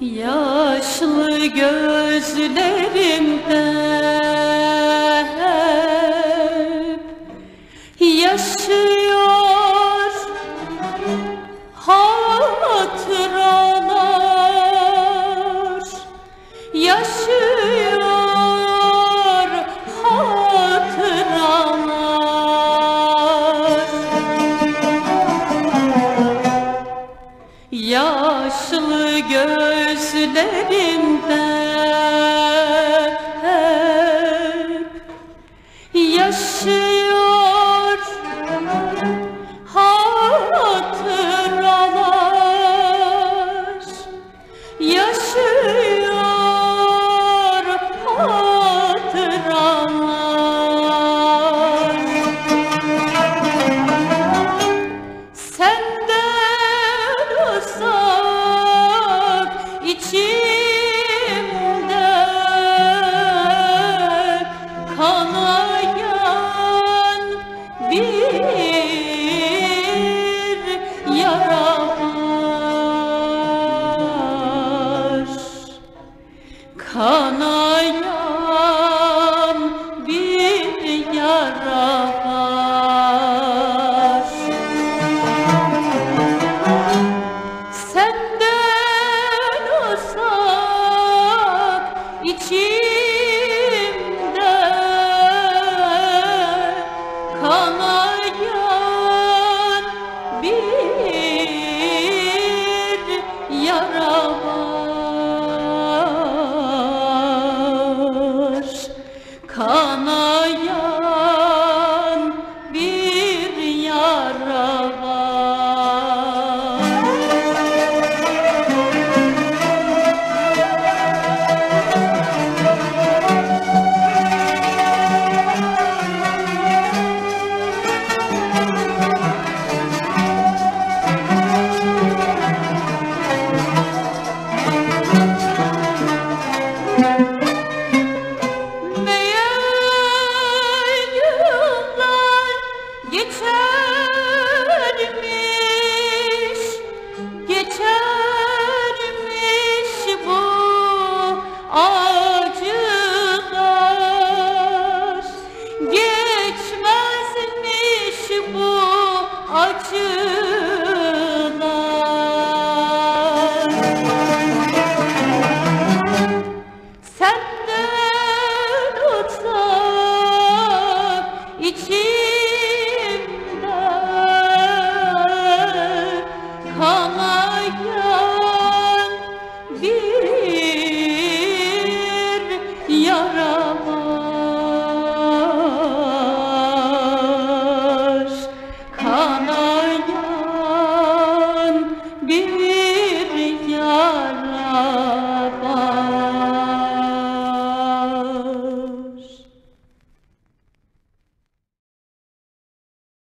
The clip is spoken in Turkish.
Yaşlı gözlerimden Yaşlı gözlerimde hep yaşıyor naya yarama